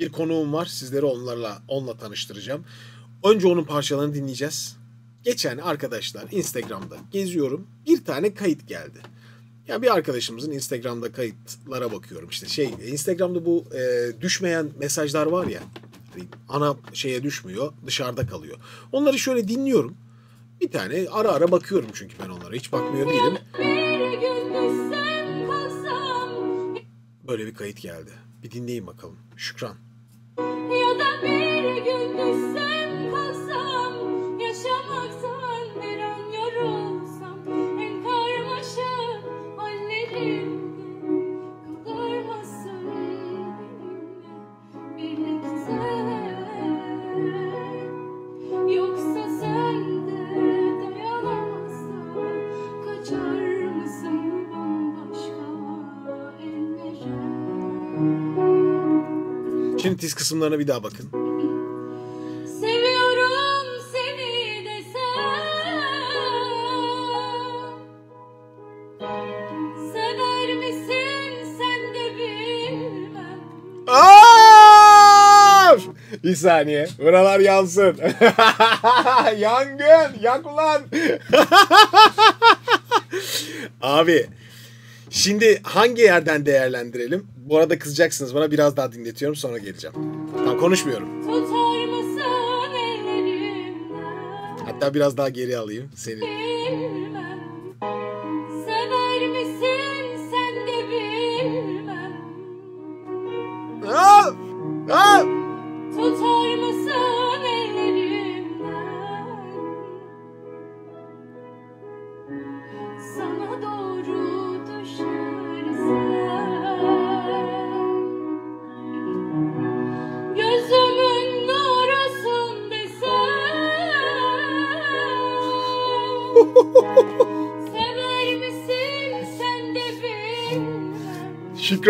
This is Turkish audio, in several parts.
bir konuğum var. Sizleri onlarla onunla tanıştıracağım. Önce onun parçalarını dinleyeceğiz. Geçen arkadaşlar Instagram'da geziyorum. Bir tane kayıt geldi. Ya bir arkadaşımızın Instagram'da kayıtlara bakıyorum. İşte şey Instagram'da bu e, düşmeyen mesajlar var ya. ana şeye düşmüyor, dışarıda kalıyor. Onları şöyle dinliyorum. Bir tane ara ara bakıyorum çünkü ben onlara. Hiç bakmıyor değilim. Böyle bir kayıt geldi. Bir dinleyin bakalım. Şükran. Ya 8 kısımlarına bir daha bakın. Seviyorum seni desem Sever misin sen de bilmem Aa! Bir saniye. Buralar yansın. Yangın. Yak ulan. Abi. Şimdi hangi yerden değerlendirelim? Bu arada kızacaksınız bana biraz daha dinletiyorum sonra geleceğim. Tamam konuşmuyorum. Tutar mısın ellerimden Hatta biraz daha geri alayım seni. bilmem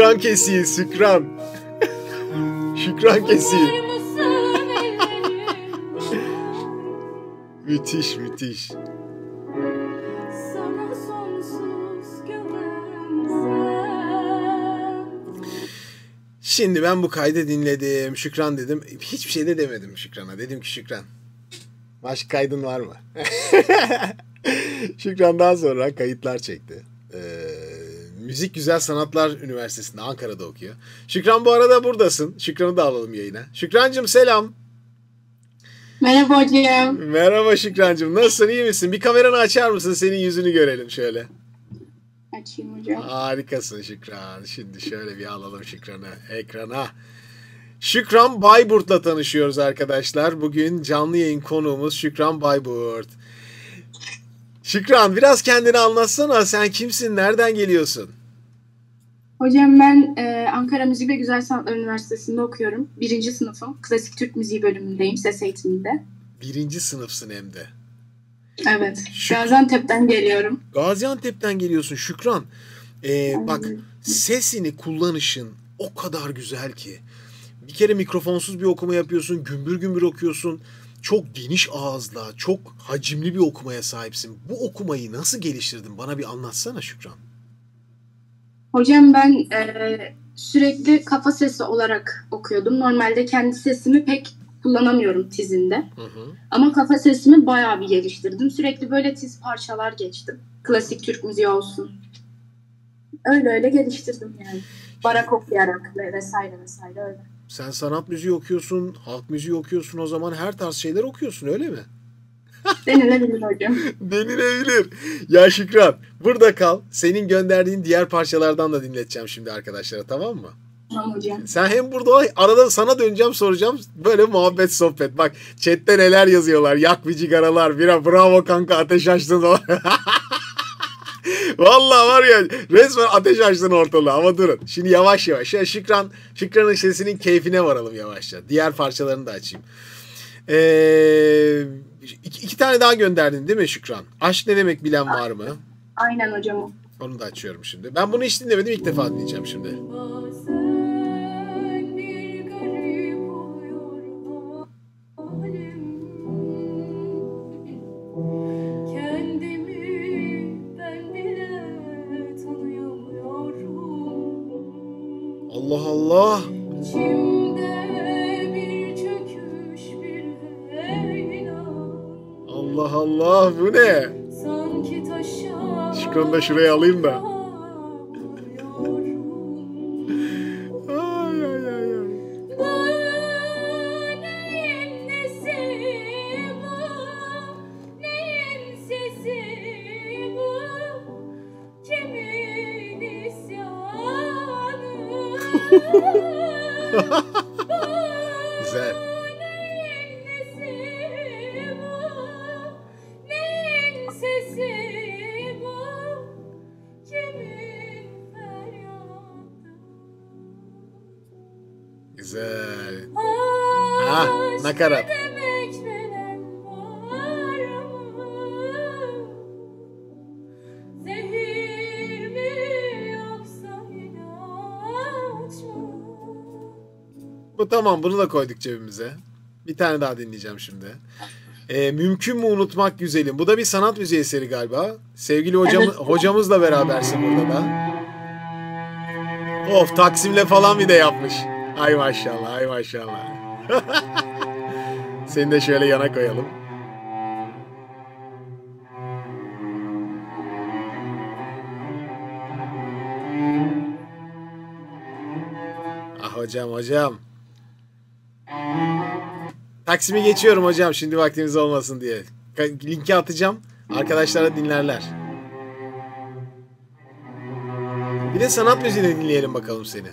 Şükran kesiği, Şükran. Şükran ellerimden Müthiş, müthiş. Şimdi ben bu kaydı dinledim. Şükran dedim. Hiçbir şey de demedim Şükran'a. Dedim ki Şükran. Başka kaydın var mı? Şükran daha sonra kayıtlar çekti. Müzik Güzel Sanatlar Üniversitesi'nde Ankara'da okuyor. Şükran bu arada buradasın. Şükran'ı da alalım yayına. Şükrancığım selam. Merhaba hocam. Merhaba Şükrancığım. Nasılsın iyi misin? Bir kameranı açar mısın? Senin yüzünü görelim şöyle. Açayım hocam. Harikasın Şükran. Şimdi şöyle bir alalım Şükran'ı ekrana. Şükran Bayburt'la tanışıyoruz arkadaşlar. Bugün canlı yayın konuğumuz Şükran Bayburt. Şükran biraz kendini anlatsana. Sen kimsin? Nereden geliyorsun? Hocam ben e, Ankara Müzik ve Güzel Sanatlar Üniversitesi'nde okuyorum. Birinci sınıfım. Klasik Türk Müziği bölümündeyim. Ses eğitiminde. Birinci sınıfsın hem de. Evet. Şük- Gaziantep'ten geliyorum. Gaziantep'ten geliyorsun Şükran. Ee, bak sesini kullanışın o kadar güzel ki. Bir kere mikrofonsuz bir okuma yapıyorsun, gümbür gümbür okuyorsun. Çok geniş ağızla, çok hacimli bir okumaya sahipsin. Bu okumayı nasıl geliştirdin? Bana bir anlatsana Şükran. Hocam ben e, sürekli kafa sesi olarak okuyordum. Normalde kendi sesimi pek kullanamıyorum tizinde. Hı hı. Ama kafa sesimi bayağı bir geliştirdim. Sürekli böyle tiz parçalar geçtim. Klasik Türk müziği olsun. Öyle öyle geliştirdim yani. Barak okuyarak ve vesaire vesaire öyle. Sen sanat müziği okuyorsun, halk müziği okuyorsun o zaman her tarz şeyler okuyorsun öyle mi? Denilebilir hocam. Denilebilir. Ya Şükran burada kal. Senin gönderdiğin diğer parçalardan da dinleteceğim şimdi arkadaşlara tamam mı? Tamam hocam. Sen hem burada arada sana döneceğim soracağım. Böyle muhabbet sohbet. Bak chatte neler yazıyorlar. Yak bir cigaralar. Bira bravo kanka ateş açtın. Vallahi var ya resmen ateş açtın ortalığı ama durun. Şimdi yavaş yavaş. Ya Şükran, Şükran'ın sesinin keyfine varalım yavaşça. Diğer parçalarını da açayım. Ee, iki, iki tane daha gönderdin değil mi Şükran? Aşk ne demek bilen var mı? Aynen hocam. Onu da açıyorum şimdi. Ben bunu hiç dinlemedim. ilk defa dinleyeceğim şimdi. Bazen bir Allah Allah bu ne? Sanki taşa Şükran'ı da şuraya alayım da. Yoksa ilaç mı? Bu tamam bunu da koyduk cebimize. Bir tane daha dinleyeceğim şimdi. Ee, mümkün mü unutmak güzelim? Bu da bir sanat müziği eseri galiba. Sevgili hocam, Evet. hocamızla berabersin burada da. Of Taksim'le falan bir de yapmış. Ay maşallah, ay maşallah. Seni de şöyle yana koyalım. Ah hocam hocam. Taksim'i geçiyorum hocam şimdi vaktimiz olmasın diye. Linki atacağım. Arkadaşlara dinlerler. Bir de sanat müziğini dinleyelim bakalım seni.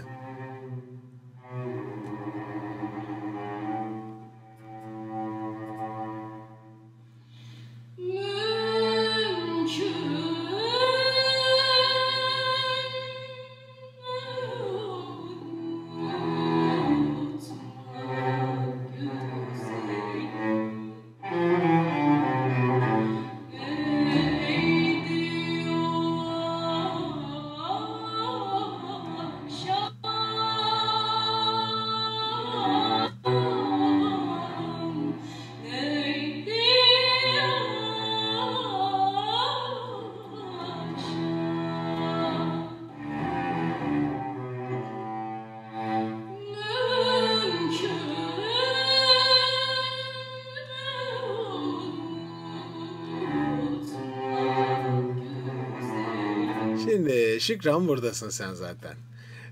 Şimdi Şükran buradasın sen zaten.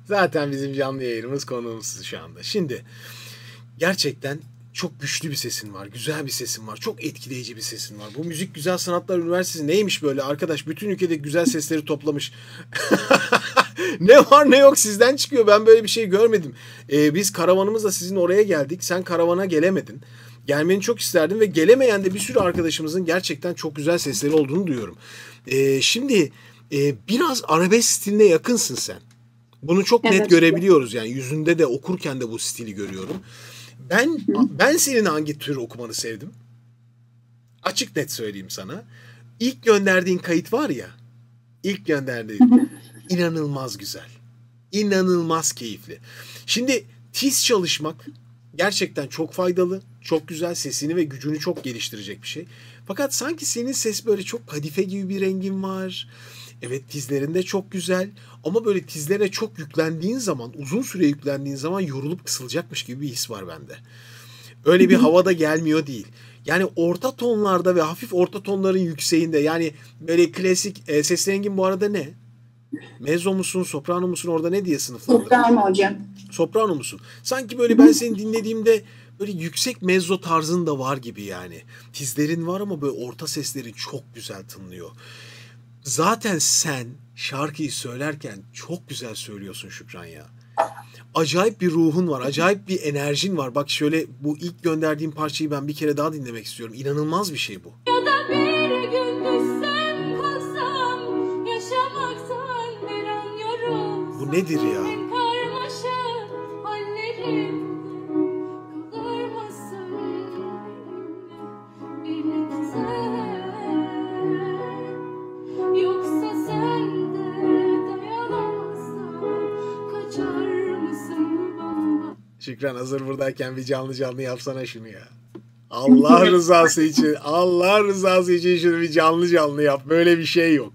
Zaten bizim canlı yayınımız konuğumuz şu anda. Şimdi gerçekten çok güçlü bir sesin var. Güzel bir sesin var. Çok etkileyici bir sesin var. Bu Müzik Güzel Sanatlar Üniversitesi neymiş böyle arkadaş? Bütün ülkede güzel sesleri toplamış. ne var ne yok sizden çıkıyor. Ben böyle bir şey görmedim. Ee, biz karavanımızla sizin oraya geldik. Sen karavana gelemedin. Gelmeni çok isterdim ve gelemeyen de bir sürü arkadaşımızın gerçekten çok güzel sesleri olduğunu duyuyorum. Ee, şimdi e, biraz arabesk stiline yakınsın sen. Bunu çok net Evet. görebiliyoruz yani yüzünde de okurken de bu stili görüyorum. Ben ben senin hangi tür okumanı sevdim? Açık net söyleyeyim sana. İlk gönderdiğin kayıt var ya. İlk gönderdiğin inanılmaz güzel. İnanılmaz keyifli. Şimdi tiz çalışmak gerçekten çok faydalı. Çok güzel sesini ve gücünü çok geliştirecek bir şey. Fakat sanki senin ses böyle çok kadife gibi bir rengin var. Evet tizlerinde çok güzel ama böyle tizlere çok yüklendiğin zaman, uzun süre yüklendiğin zaman yorulup kısılacakmış gibi bir his var bende. Öyle bir havada gelmiyor değil. Yani orta tonlarda ve hafif orta tonların yükseğinde yani böyle klasik e, ses rengin bu arada ne? Mezzo musun, soprano musun orada ne diye sınıflandırır? Toprağım hocam. Soprano musun? Sanki böyle ben seni dinlediğimde böyle yüksek mezzo tarzın da var gibi yani. Tizlerin var ama böyle orta seslerin çok güzel tınlıyor. Zaten sen şarkıyı söylerken çok güzel söylüyorsun Şükran ya. Acayip bir ruhun var, acayip bir enerjin var. Bak şöyle bu ilk gönderdiğim parçayı ben bir kere daha dinlemek istiyorum. İnanılmaz bir şey bu. Ya da bir gün düşsem kalsam yaşamaktan bir an yorulsam Bu nedir ya? Şükran hazır buradayken bir canlı canlı yapsana şunu ya. Allah rızası için, Allah rızası için şunu bir canlı canlı yap. Böyle bir şey yok.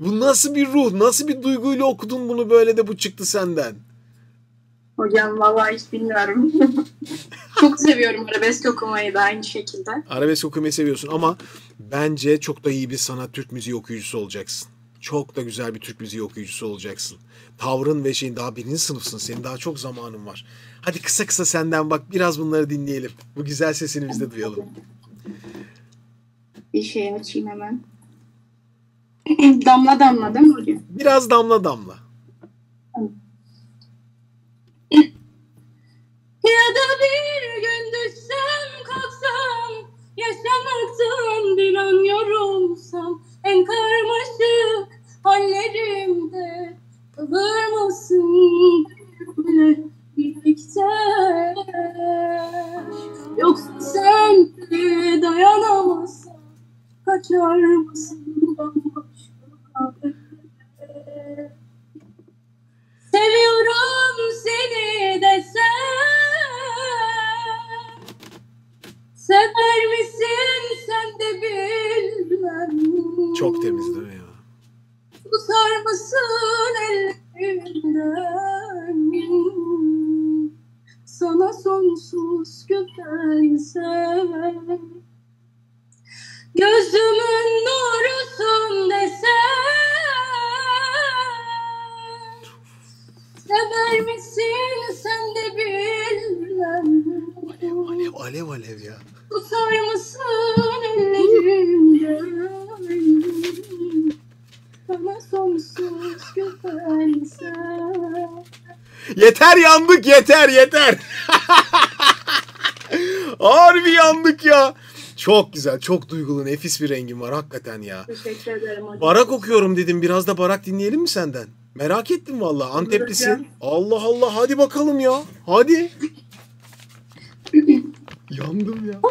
Bu nasıl bir ruh, nasıl bir duyguyla okudun bunu böyle de bu çıktı senden. Hocam vallahi hiç bilmiyorum. Çok seviyorum arabesk okumayı da aynı şekilde. Arabesk okumayı seviyorsun ama bence çok da iyi bir sanat Türk müziği okuyucusu olacaksın. Çok da güzel bir Türk müziği okuyucusu olacaksın. Tavrın ve şeyin daha birinci sınıfsın. Senin daha çok zamanın var. Hadi kısa kısa senden bak biraz bunları dinleyelim. Bu güzel sesini biz de duyalım. Bir şey açayım hemen. damla damla değil mi hocam? Biraz damla damla. Ya da bir gün düşsem kalksam Yaşamaktan bir an yorulsam yandık yeter yeter. Harbi yandık ya. Çok güzel, çok duygulu, nefis bir rengin var hakikaten ya. Teşekkür ederim hocam. Barak okuyorum dedim. Biraz da barak dinleyelim mi senden? Merak ettim valla. Anteplisin. Allah Allah hadi bakalım ya. Hadi. Yandım ya.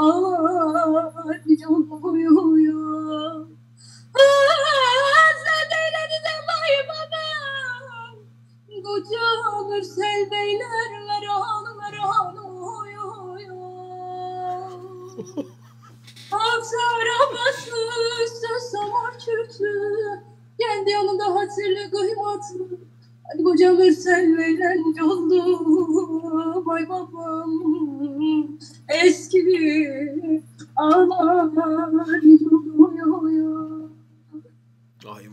oh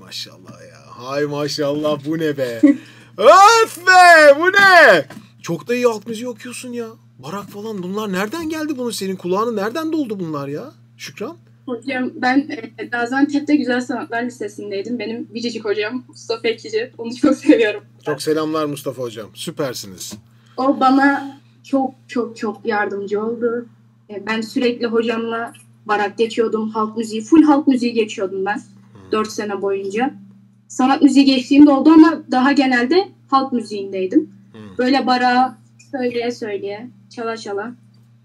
maşallah ya. Hay maşallah bu ne be. Öf be bu ne? Çok da iyi alt müziği okuyorsun ya. Barak falan bunlar nereden geldi bunun senin kulağını nereden doldu bunlar ya? Şükran. Hocam ben e, Gaziantep'te Güzel Sanatlar Lisesi'ndeydim. Benim biricik hocam Mustafa Ekici. Onu çok seviyorum. Çok selamlar Mustafa hocam. Süpersiniz. O bana çok çok çok yardımcı oldu. E, Ben sürekli hocamla barak geçiyordum. Halk müziği, full halk müziği geçiyordum ben. 4 sene boyunca. Sanat müziği geçtiğim de oldu ama daha genelde halk müziğindeydim. Hmm. Böyle bara söyleye söyleye, çala çala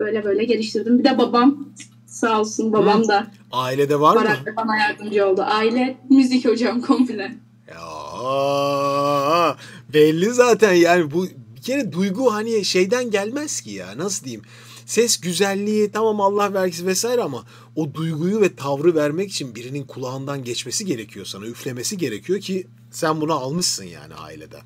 böyle böyle geliştirdim. Bir de babam sağ olsun babam da Ailede var mı? bana yardımcı oldu. Aile müzik hocam komple. Ya belli zaten yani bu bir kere duygu hani şeyden gelmez ki ya nasıl diyeyim. Ses güzelliği tamam Allah vergisi vesaire ama o duyguyu ve tavrı vermek için birinin kulağından geçmesi gerekiyor sana üflemesi gerekiyor ki sen bunu almışsın yani aileden.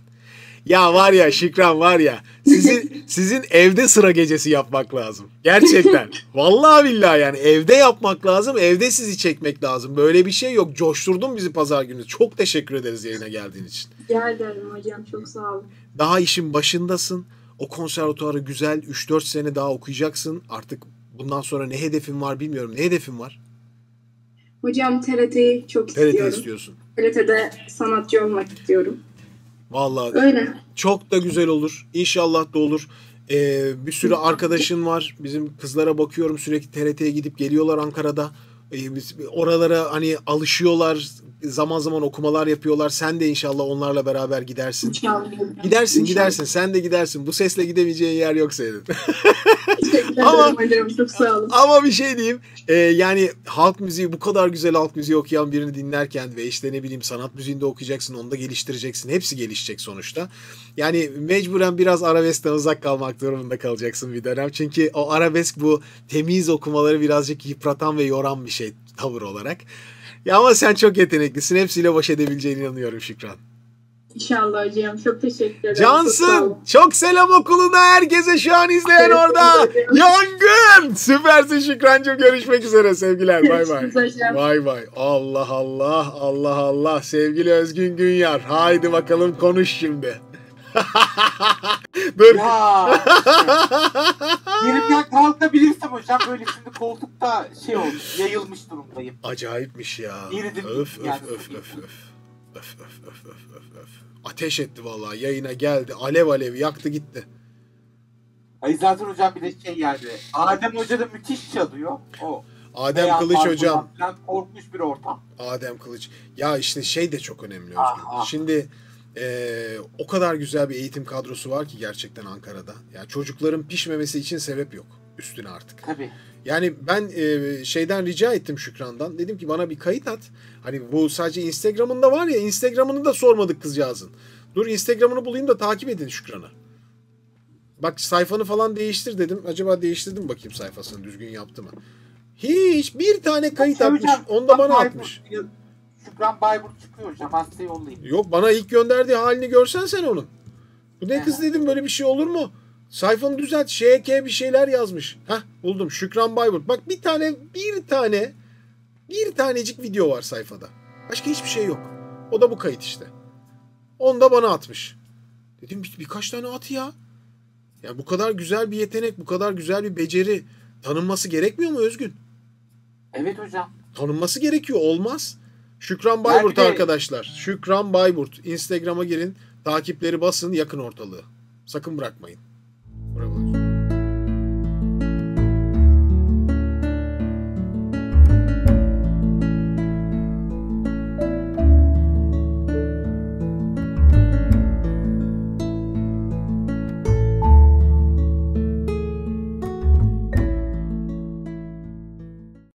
Ya var ya Şükran var ya sizin sizin evde sıra gecesi yapmak lazım. Gerçekten. Vallahi billahi yani evde yapmak lazım. Evde sizi çekmek lazım. Böyle bir şey yok. Coşturdun bizi pazar günü. Çok teşekkür ederiz yayına geldiğin için. Rica ederim hocam çok sağ olun. Daha işin başındasın. O konservatuarı güzel 3-4 sene daha okuyacaksın. Artık bundan sonra ne hedefin var bilmiyorum. Ne hedefin var? Hocam TRT'yi çok TRT istiyorum. istiyorsun. TRT'de sanatçı olmak istiyorum. Vallahi Öyle. çok da güzel olur. İnşallah da olur. Ee, bir sürü arkadaşın var. Bizim kızlara bakıyorum sürekli TRT'ye gidip geliyorlar Ankara'da. Ee, biz oralara hani alışıyorlar. Zaman zaman okumalar yapıyorlar. Sen de inşallah onlarla beraber gidersin. İnşallah. Gidersin İnşallah. gidersin. Sen de gidersin. Bu sesle gidemeyeceğin yer yok senin. Ama- ederim. Çok sağ olun. Ama bir şey diyeyim. e, yani halk müziği bu kadar güzel halk müziği okuyan birini dinlerken ve işte ne bileyim sanat müziğinde okuyacaksın, onu da geliştireceksin. Hepsi gelişecek sonuçta. Yani mecburen biraz arabeskten uzak kalmak durumunda kalacaksın bir dönem. Çünkü o arabesk bu temiz okumaları birazcık yıpratan ve yoran bir şey tavır olarak. Ya ama sen çok yeteneklisin. Hepsiyle baş edebileceğine inanıyorum Şükran. İnşallah hocam. Çok teşekkür ederim. Çok Cansın. olun. Çok selam okuluna herkese şu an izleyen Teşekkür orada. Yangın. Süpersin Şükrancığım. Görüşmek üzere sevgiler. Bay bay. Vay vay. Allah Allah. Allah Allah. Sevgili Özgün Günyar. Haydi bakalım konuş şimdi. Dur. Ya. Yerimden kalkabilirsem hocam böyle şimdi koltukta şey oldu yayılmış durumdayım. Acayipmiş ya. Girdim, Öf öf yani. öf öf öf. Öf öf öf öf öf öf. Ateş etti vallahi. Yayına geldi. Alev alev yaktı gitti. Ay zaten hocam bir de şey yani Adem Hoca da müthiş çalıyor. O. Adem Beyaz Kılıç hocam. korkmuş bir ortam. Adem Kılıç. Ya işte şey de çok önemli Özgün. Ah, ah. Şimdi eee, o kadar güzel bir eğitim kadrosu var ki gerçekten Ankara'da. Ya çocukların pişmemesi için sebep yok üstüne artık. Tabii. Yani ben eee, şeyden rica ettim Şükran'dan. Dedim ki bana bir kayıt at. Hani bu sadece Instagram'ında var ya Instagram'ını da sormadık kızcağızın. Dur Instagram'ını bulayım da takip edin Şükran'ı. Bak sayfanı falan değiştir dedim. Acaba değiştirdim bakayım sayfasını düzgün yaptı mı? Hiç bir tane kayıt atmış. Onu da bana atmış. Şükran Bayburt çıkıyor hocam. Hasta yollayayım. Yok bana ilk gönderdiği halini görsen sen onun. Bu ne kız dedim böyle bir şey olur mu? Sayfanı düzelt. ŞK bir şeyler yazmış. Hah buldum. Şükran Bayburt. Bak bir tane bir tane bir tanecik video var sayfada. Başka hiçbir şey yok. O da bu kayıt işte. Onu da bana atmış. Dedim bir, birkaç tane at ya. Ya bu kadar güzel bir yetenek, bu kadar güzel bir beceri tanınması gerekmiyor mu Özgün? Evet hocam. tanınması gerekiyor. Olmaz. Şükran Bayburt Belki arkadaşlar. Şükran Bayburt. Instagram'a girin. Takipleri basın yakın ortalığı. Sakın bırakmayın. Bravo.